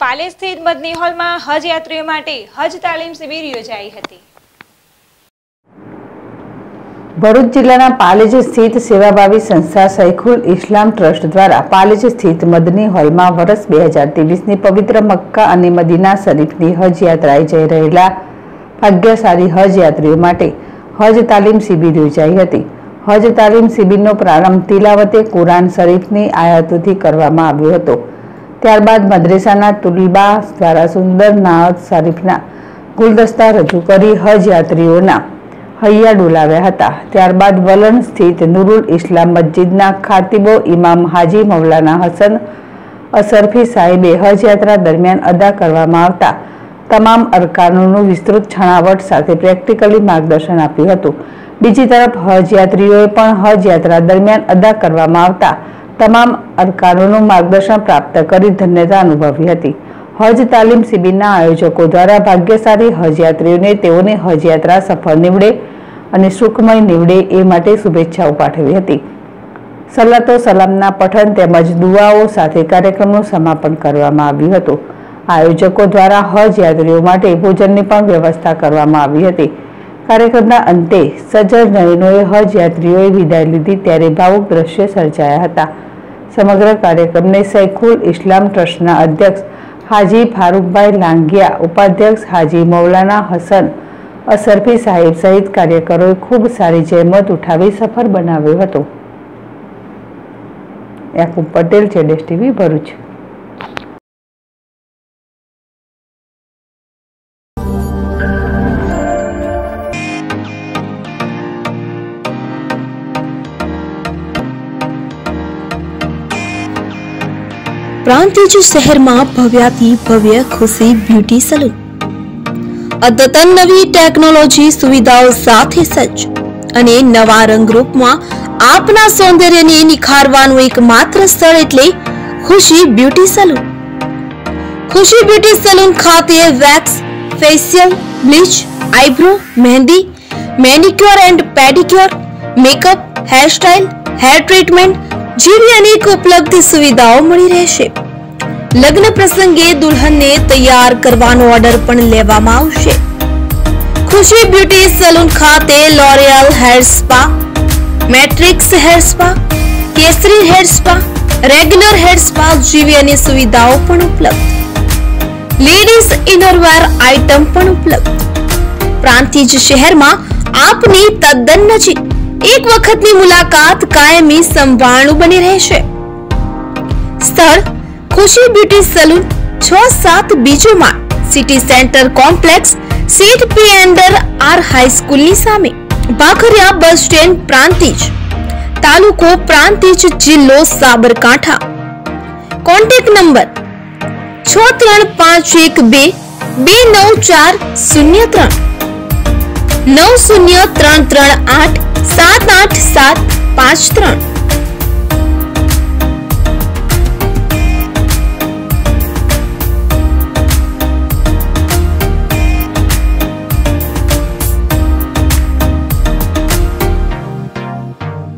પાલે સ્થિત મદની હોલમાં હજ યાત્રીઓ માટે હજ તાલીમ શિબિર યોજાઈ હતી. ભરૂચ જિલ્લાના પાલેજ સ્થિત સેવાભાવી સંસ્થા સૈખુલ ઇસ્લામ ટ્રસ્ટ દ્વારા પાલેજ સ્થિત મદની હોલમાં વર્ષ બે હજાર ત્રેવીસની પવિત્ર મક્કા અને મદીના શરીફની હજ યાત્રાએ જઈ રહેલા ભાગ્યશાળી હજ યાત્રીઓ માટે હજ તાલીમ શિબિર યોજાઈ હતી. હજ તાલીમ શિબિરનો પ્રારંભ તિલાવતે કુરાન શરીફની આયાતોથી કરવામાં આવ્યો હતો. ત્યારબાદ મદ્રેસાના તુલબા દ્વારા સુંદર નાહદ શરીફના ગુલદસ્તા રજૂ કરી હજ યાત્રીઓના હૈયા ડોલાવ્યા હતા. ત્યારબાદ વલણ સ્થિત નુરુલ ઇસ્લામ મસ્જિદના ખાતિબો ઇમામ હાજી મૌલાના હસન અસરફી સાહેબે હજ યાત્રા દરમિયાન અદા કરવામાં આવતા તમામ અરકાનોનું વિસ્તૃત છણાવટ સાથે પ્રેક્ટિકલી માર્ગદર્શન આપ્યું હતું. બીજી તરફ હજ યાત્રીઓએ પણ હજ યાત્રા દરમિયાન અદા કરવામાં આવતા તમામ અરકારોનું માર્ગદર્શન પ્રાપ્ત કરી ધન્યતા અનુભવી હતી. હજ તાલીમ શિબિરના આયોજકો દ્વારા ભાગ્યશાળી હજયાત્રીઓને તેઓને હજ સફળ નીવડે અને સુખમય નીવડે એ માટે શુભેચ્છાઓ પાઠવી હતી. સલાતો સલામના પઠન તેમજ દુઆઓ સાથે કાર્યક્રમનું સમાપન કરવામાં આવ્યું હતું. આયોજકો દ્વારા હજ યાત્રીઓ માટે ભોજનની પણ વ્યવસ્થા કરવામાં આવી હતી. કાર્યક્રમના અંતે સજ્જડ નયનોએ હજ યાત્રીઓએ વિદાય લીધી ત્યારે ભાવુક દ્રશ્ય સર્જાયા હતા. સમગ્ર કાર્યક્રમને સૈખુલ ઇસ્લામ ટ્રસ્ટના અધ્યક્ષ હાજી ફારૂકભાઈ લાંગિયા, ઉપાધ્યક્ષ હાજી મૌલાના હસન અસરફી સાહેબ સહિત કાર્યકરોએ ખૂબ સારી જહેમત ઉઠાવી સફળ બનાવ્યો હતો. યાકુબ પટેલ, જેડેશ ટીવી ભરૂચ. પ્રાંતિજ શહેરમાં ભવ્યાથી ભવ્ય, ખુશી, બ્યુટી સલૂન. અદ્યતન નવી ટેકનોલોજી સુવિધાઓ સાથે સજ્જ અને નવા રંગરૂપમાં આપના સૌંદર્યને નિખારવાનું એકમાત્ર સ્થળ એટલે Khushi beauty salon. Khushi beauty salon ખાતે wax, facial, bleach, eyebrow, mehndi, manicure and pedicure, makeup, hairstyle, hair treatment જેવી અનેક ઉપલબ્ધ સુવિધાઓ મળી રહેશે. લગ્ન પ્રસંગે દુલ્હનને તૈયાર કરવાનો ઓર્ડર પણ લેવામાં આવશે. ખુશી બ્યુટી સલૂન ખાતે L'Oreal hair spa Matrix hair spa કેસરી hair spa regular hair spa જેવી અનેક સુવિધાઓ પણ ઉપલબ્ધ. લેડીઝ ઇનરવેર આઇટમ પણ ઉપલબ્ધ. પ્રાંતિજ શહેરમાં આપની તદ્દન નજીક એક વખતની મુલાકાત કાયમી સંભાળનું બની રહેશે. સ્થળ ખુશી બ્યુટી સલૂન છ સાત બીજો માળ સિટી સેન્ટર કોમ્પ્લેક્સ સીટ પી એન્ડર આર હાઈસ્કૂલની સામે. Bhakhariya bus stand Prantij. તાલુકો પ્રાંતિજ જિલ્લો સાબરકાંઠા. કોન્ટેક્ટ નંબર છ ત્રણ પાંચ એક બે બે નવ ચાર શૂન્ય ત્રણ. નવ શૂન્ય ત્રણ ત્રણ આઠ સાત આઠ સાત પાંચ ત્રણ.